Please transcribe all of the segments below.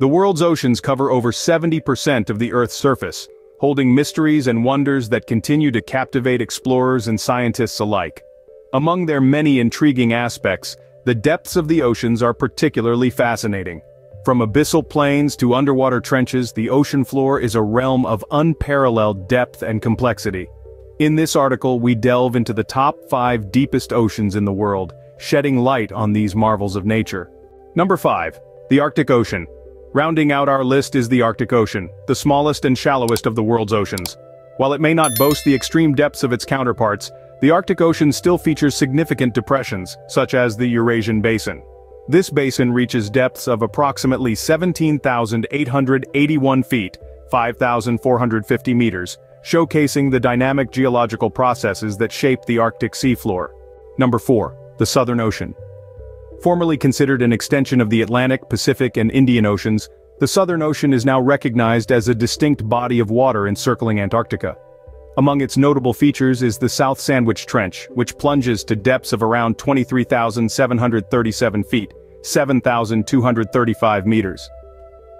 The world's oceans cover over 70% of the Earth's surface, holding mysteries and wonders that continue to captivate explorers and scientists alike. Among their many intriguing aspects, the depths of the oceans are particularly fascinating. From abyssal plains to underwater trenches, the ocean floor is a realm of unparalleled depth and complexity. In this article we delve into the top 5 deepest oceans in the world, shedding light on these marvels of nature. Number 5. The Arctic Ocean. Rounding out our list is the Arctic Ocean, the smallest and shallowest of the world's oceans. While it may not boast the extreme depths of its counterparts, the Arctic Ocean still features significant depressions, such as the Eurasian Basin. This basin reaches depths of approximately 17,881 feet, 5,450 meters, showcasing the dynamic geological processes that shape the Arctic seafloor. Number 4. The Southern Ocean. Formerly considered an extension of the Atlantic, Pacific and Indian Oceans, the Southern Ocean is now recognized as a distinct body of water encircling Antarctica. Among its notable features is the South Sandwich Trench, which plunges to depths of around 23,737 feet, 7,235 meters.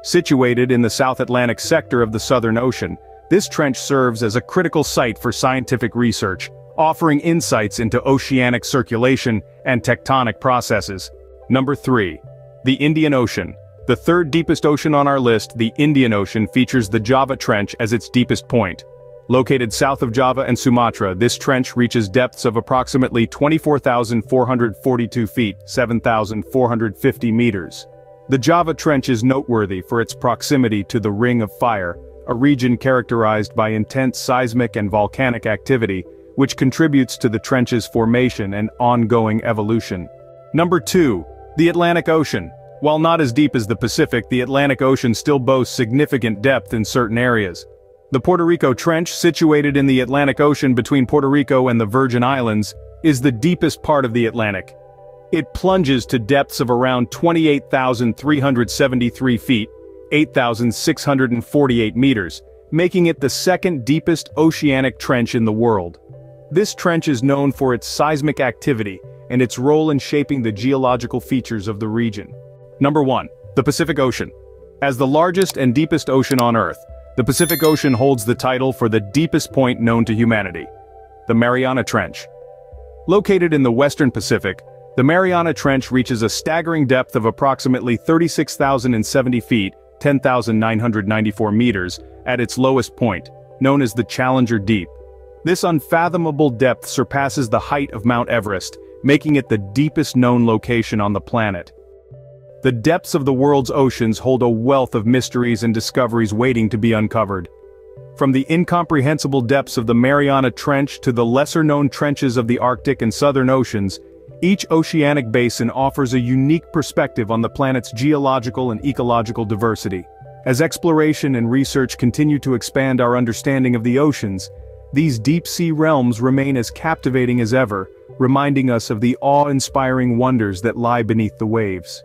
Situated in the South Atlantic sector of the Southern Ocean, this trench serves as a critical site for scientific research, offering insights into oceanic circulation and tectonic processes. Number 3. The Indian Ocean. The third deepest ocean on our list, the Indian Ocean features the Java Trench as its deepest point. Located south of Java and Sumatra, this trench reaches depths of approximately 24,442 feet, 7,450 meters. The Java Trench is noteworthy for its proximity to the Ring of Fire, a region characterized by intense seismic and volcanic activity, which contributes to the trench's formation and ongoing evolution. Number 2. The Atlantic Ocean. While not as deep as the Pacific, the Atlantic Ocean still boasts significant depth in certain areas. The Puerto Rico Trench, situated in the Atlantic Ocean between Puerto Rico and the Virgin Islands, is the deepest part of the Atlantic. It plunges to depths of around 28,373 feet, 8,648 meters, making it the second deepest oceanic trench in the world. This trench is known for its seismic activity and its role in shaping the geological features of the region. Number 1. The Pacific Ocean. As the largest and deepest ocean on Earth, the Pacific Ocean holds the title for the deepest point known to humanity. The Mariana Trench. Located in the western Pacific, the Mariana Trench reaches a staggering depth of approximately 36,070 feet, 10,994 meters, at its lowest point, known as the Challenger Deep. This unfathomable depth surpasses the height of Mount Everest, making it the deepest known location on the planet. The depths of the world's oceans hold a wealth of mysteries and discoveries waiting to be uncovered. From the incomprehensible depths of the Mariana Trench to the lesser-known trenches of the Arctic and Southern Oceans, each oceanic basin offers a unique perspective on the planet's geological and ecological diversity. As exploration and research continue to expand our understanding of the oceans, these deep-sea realms remain as captivating as ever, reminding us of the awe-inspiring wonders that lie beneath the waves.